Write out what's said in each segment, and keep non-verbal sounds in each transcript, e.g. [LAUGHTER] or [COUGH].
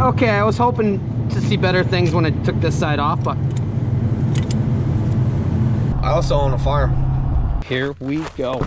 Okay, I was hoping to see better things when I took this side off, but I also own a farm. here we go.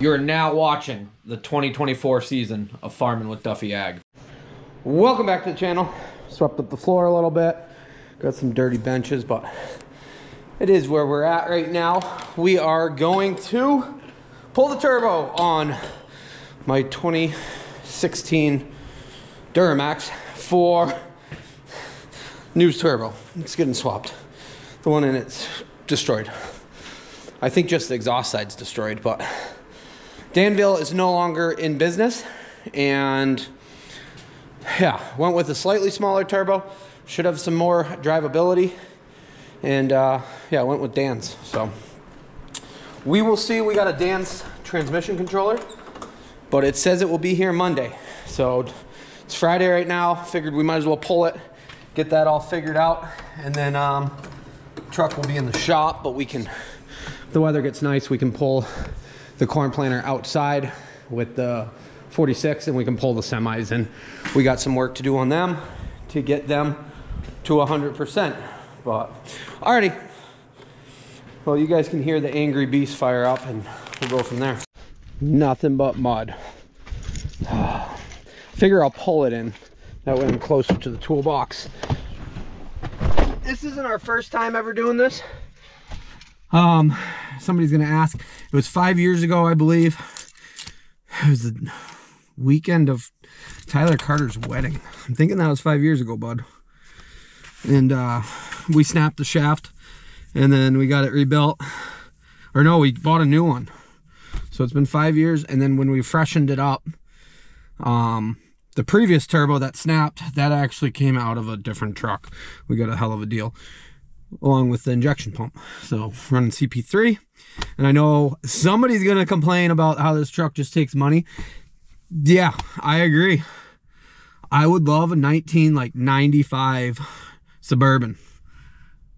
You're now watching the 2024 season of Farming with Duffy Ag. Welcome back to the channel. Swept up the floor a little bit. Got some dirty benches, but it is where we're at right now. We are going to pull the turbo on my 2016 Duramax for news turbo. It's getting swapped. The one in it's destroyed. I think just the exhaust side's destroyed, but Danville is no longer in business and yeah, went with a slightly smaller turbo. Should have some more drivability. And uh, yeah, went with Dan's. So we will see. We got a Dan's transmission controller, but it says it will be here Monday. So it's Friday right now. Figured we might as well pull it, get that all figured out, and then um, truck will be in the shop. But we can, if the weather gets nice, we can pull the corn planter outside with the 46 and we can pull the semis and we got some work to do on them to get them to 100% but alrighty. Well you guys can hear the angry beast fire up and we'll go from there. Nothing but mud. [SIGHS] Figure I'll pull it in. That way I'm closer to the toolbox. This isn't our first time ever doing this um somebody's gonna ask. It was five years ago i believe. It was the weekend of tyler carter's wedding. I'm thinking that was five years ago bud. And uh we snapped the shaft and then we got it rebuilt. Or no we bought a new one. So it's been five years and then when we freshened it up um the previous turbo that snapped that actually came out of a different truck. We got a hell of a deal along with the injection pump. So running CP3. And I know somebody's to complain about how this truck just takes money. Yeah, I agree. I would love a 19 like 95 Suburban.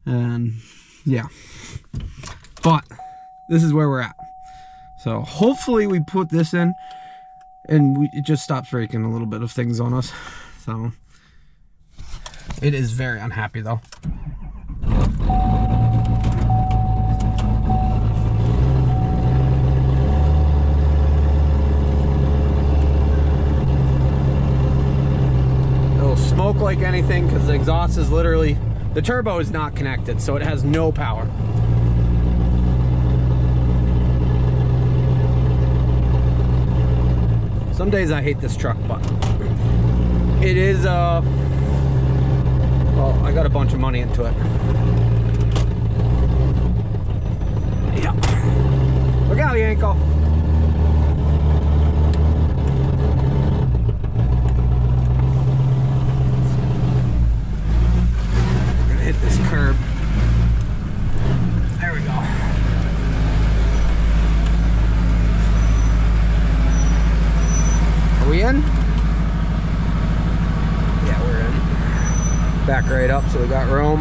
And yeah. But this is where we're at. So hopefully we put this in and we, it just stops breaking a little bit of things on us. So it is very unhappy though. It'll smoke like anything because the exhaust is literally, the turbo is not connected, so it has no power. Some days I hate this truck, but it is, uh, well, I got a bunch of money into it. Yeah. Look out, Yanko. We're gonna hit this curb. There we go. Are we in? Yeah, we're in. Back right up so we got room.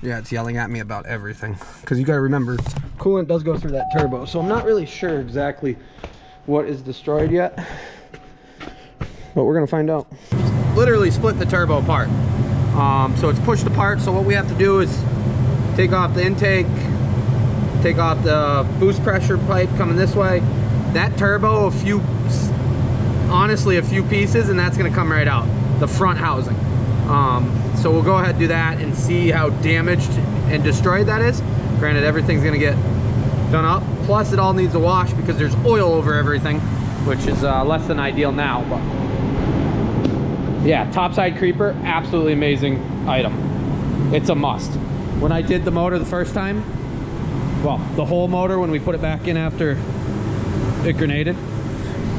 Yeah, it's yelling at me about everything. Because you got to remember, coolant does go through that turbo. So I'm not really sure exactly what is destroyed yet. But we're going to find out. Literally split the turbo apart. Um, so it's pushed apart. So what we have to do is take off the intake, take off the boost pressure pipe coming this way. That turbo, a few, honestly, a few pieces, and that's going to come right out. The front housing. Um, so we'll go ahead and do that and see how damaged and destroyed that is. Granted, everything's gonna get done up. Plus it all needs a wash because there's oil over everything, which is uh, less than ideal now. But yeah, topside creeper, absolutely amazing item. It's a must. When I did the motor the first time, well, the whole motor when we put it back in after it grenaded.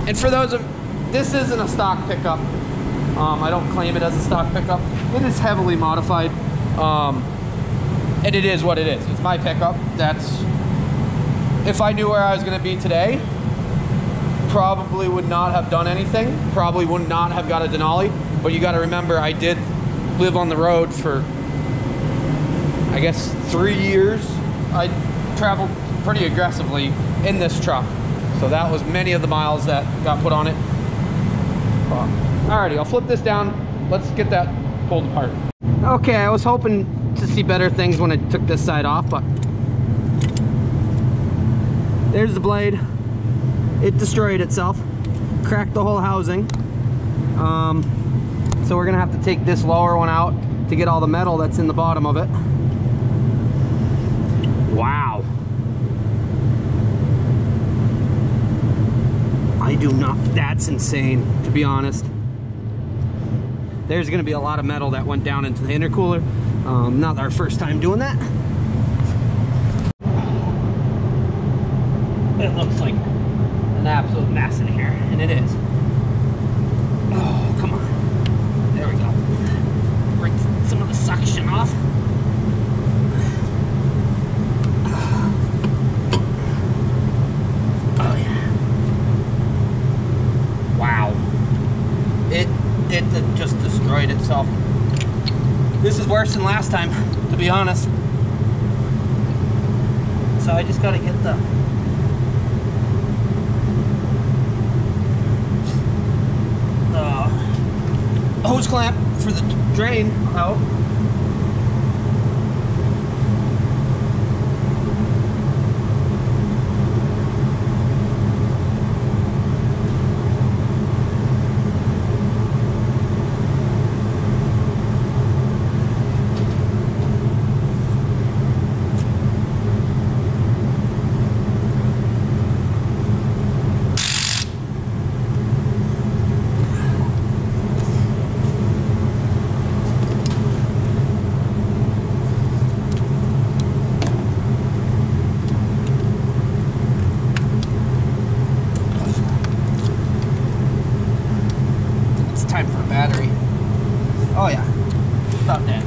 And for those of, this isn't a stock pickup. Um, I don't claim it as a stock pickup. It is heavily modified. Um, and it is what it is. It's my pickup. That's, if I knew where I was gonna be today, probably would not have done anything. Probably would not have got a Denali. But you gotta remember, I did live on the road for, I guess, three years. I traveled pretty aggressively in this truck. So that was many of the miles that got put on it. Alrighty, I'll flip this down. Let's get that pulled apart. Okay, I was hoping to see better things when I took this side off, but there's the blade. It destroyed itself, cracked the whole housing. Um, so we're gonna have to take this lower one out to get all the metal that's in the bottom of it. Wow. I do not, that's insane, to be honest. There's gonna be a lot of metal that went down into the intercooler. Um, not our first time doing that. It looks like an absolute mess in here, and it is. Oh, come on. There we go. Break some of the suction off. Oh yeah. Wow. It it just destroyed itself. This is worse than last time, to be honest. So I just gotta get the the hose clamp for the drain out. It's time for a battery. Oh yeah, about that.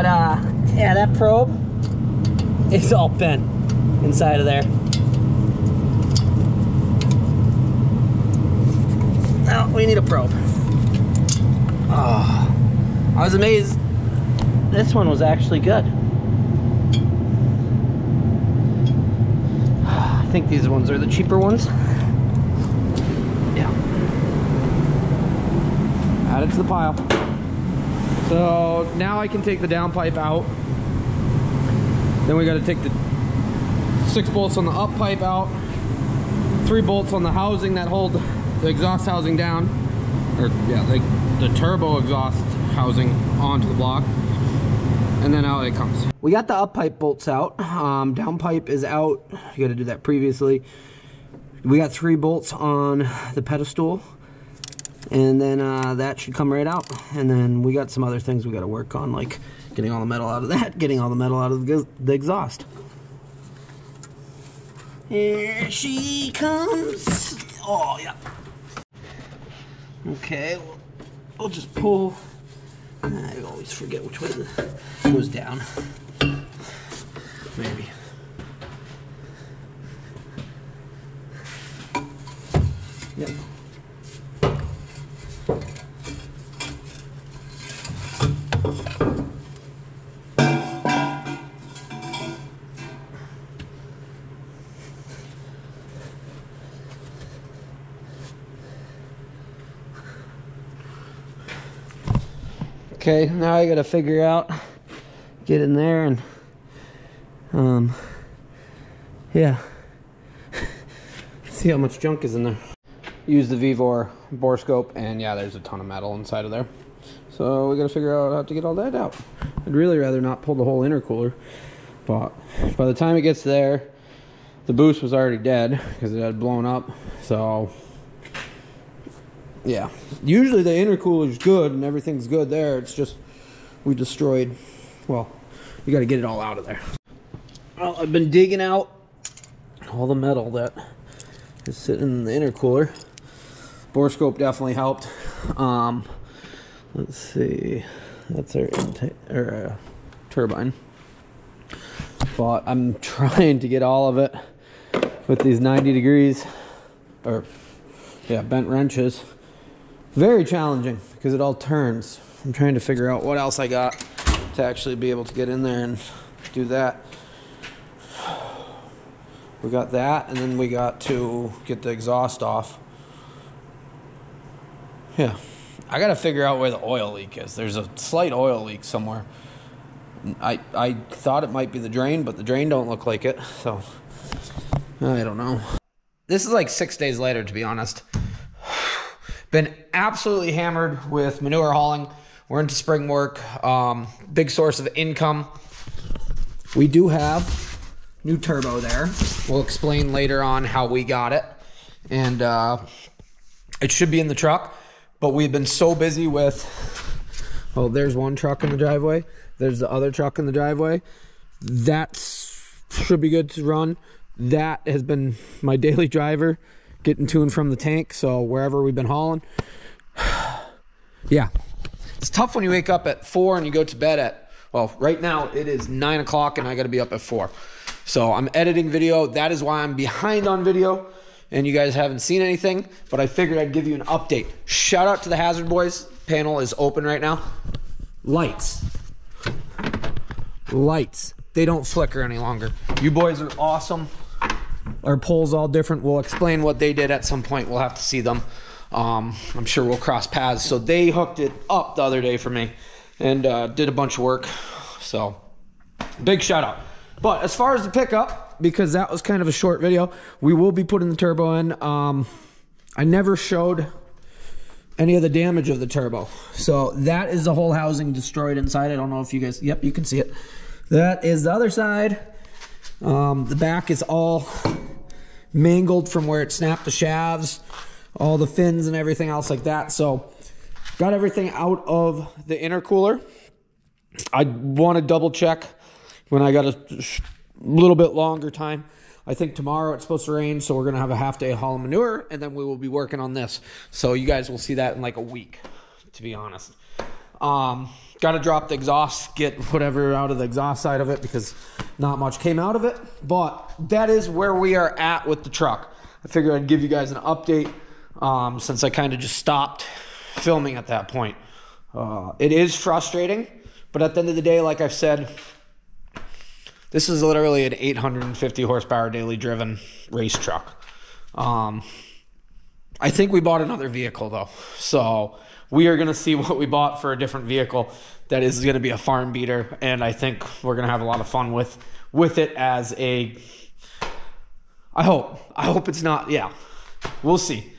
But uh, yeah, that probe is all bent inside of there. Now we need a probe. Oh, I was amazed. This one was actually good. I think these ones are the cheaper ones. Yeah. Add it to the pile. So now I can take the downpipe out. Then we got to take the six bolts on the up pipe out, three bolts on the housing that hold the exhaust housing down, or yeah, like the turbo exhaust housing onto the block, and then out it comes. We got the up pipe bolts out. Um, down pipe is out. You got to do that previously. We got three bolts on the pedestal and then uh, that should come right out. And then we got some other things we got to work on like getting all the metal out of that [LAUGHS] getting all the metal out of the, the exhaust. Here she comes. Oh yeah. Okay we'll, we'll just pull. I always forget which way the goes down. Maybe Okay, now I gotta figure out, get in there and, um, yeah, [LAUGHS] see how much junk is in there. Use the Vevor bore scope, and yeah, there's a ton of metal inside of there. So we gotta figure out how to get all that out. I'd really rather not pull the whole intercooler, but by the time it gets there, the boost was already dead because it had blown up. So yeah, usually the intercooler's good and everything's good there. It's just we destroyed. Well, you got to get it all out of there. Well, I've been digging out all the metal that is sitting in the intercooler. Borescope definitely helped. Um, let's see, that's our or uh, turbine. But I'm [LAUGHS] trying to get all of it with these 90 degrees or yeah, bent wrenches. Very challenging because it all turns. I'm trying to figure out what else I got to actually be able to get in there and do that. We got that, and then we got to get the exhaust off. Yeah, I got to figure out where the oil leak is. There's a slight oil leak somewhere. I I thought it might be the drain, but the drain don't look like it. So I don't know. This is like six days later, to be honest. Been absolutely hammered with manure hauling. We're into spring work. Um, big source of income. We do have new turbo there. We'll explain later on how we got it. And uh, it should be in the truck. But we've been so busy with, oh, there's one truck in the driveway. There's the other truck in the driveway. That should be good to run. That has been my daily driver getting to and from the tank. So wherever we've been hauling, [SIGHS] yeah, it's tough when you wake up at four and you go to bed at well, right now it is nine o'clock and I got to be up at four. So I'm editing video. That is why I'm behind on video and you guys haven't seen anything. But I figured I'd give you an update. Shout out to the Hazard Boys. Panel is open right now. Lights. Lights. They don't flicker any longer. You boys are awesome. Our poles all different. We'll explain what they did at some point. We'll have to see them. Um, I'm sure we'll cross paths. So they hooked it up the other day for me and uh, did a bunch of work. So big shout out. But as far as the pickup, because that was kind of a short video, we will be putting the turbo in. Um, I never showed any of the damage of the turbo. So that is the whole housing destroyed inside. I don't know if you guys, yep, you can see it. That is the other side. Um, the back is all mangled from where it snapped the shafts, all the fins and everything else like that. So got everything out of the intercooler. I want to double check when I got a little bit longer time. I think tomorrow it's supposed to rain, so we're gonna have a half day haul manure, and then we will be working on this. So you guys will see that in like a week, to be honest. Um, got to drop the exhaust, get whatever out of the exhaust side of it because not much came out of it. But that is where we are at with the truck. I figured I'd give you guys an update um, since I kind of just stopped filming at that point. Uh, it is frustrating, but at the end of the day, like I've said, this is literally an 850 horsepower daily driven race truck. Um, I think we bought another vehicle though, so we are going to see [LAUGHS] what we bought for a different vehicle that is going to be a farm beater and i think we're going to have a lot of fun with with it as a i hope i hope it's not yeah. We'll see.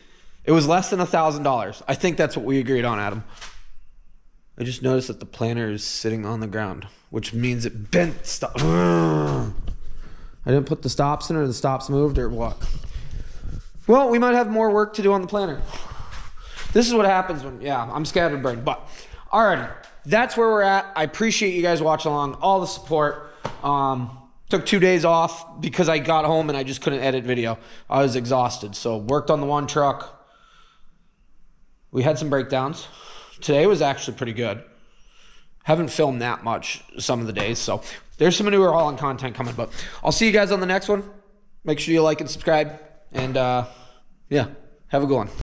It was less than a thousand dollars. I think that's what we agreed on adam. I just noticed that the planner is sitting on the ground which means it bent stop [SNIFFS] i didn't put the stops in or the stops moved or what? Well we might have more work to do on the planner this is what happens when, yeah, I'm scattered brain. But, alrighty, that's where we're at. I appreciate you guys watching along, all the support. Um, took two days off because I got home and I just couldn't edit video. I was exhausted. So, worked on the one truck. We had some breakdowns. Today was actually pretty good. Haven't filmed that much some of the days. So, there's some manure hauling content coming. But I'll see you guys on the next one. Make sure you like and subscribe. And, uh, yeah, have a good one.